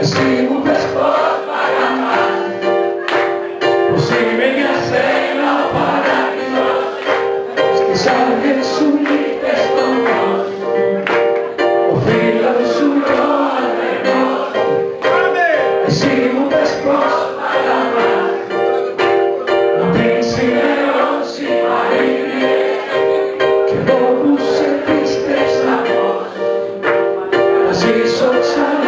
Εσύ μου τα σπορπαγάμα, μου σίγουρα δεν ασθένω παρατηρώ, στήσατε τη σούλη τη κομμάτια, οφείλατε στο. Εσύ μου τα σπορπαγάμα, μου πει σήμερα όσοι παίρνει, και μου ουσιαστικά να ζητώ σαν να.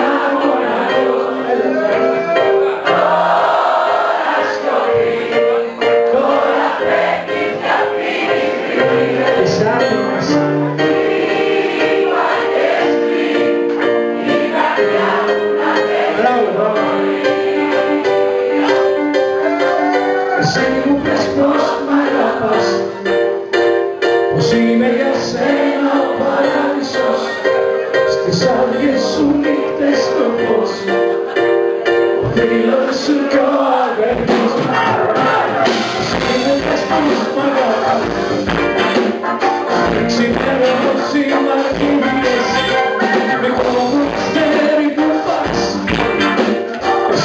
Στις άδειες σου νύχτες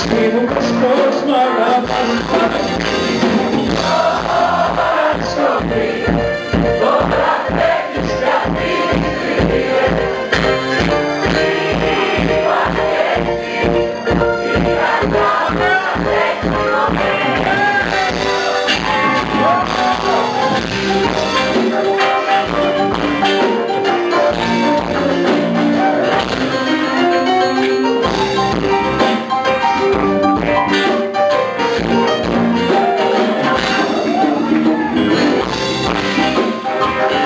Yeah.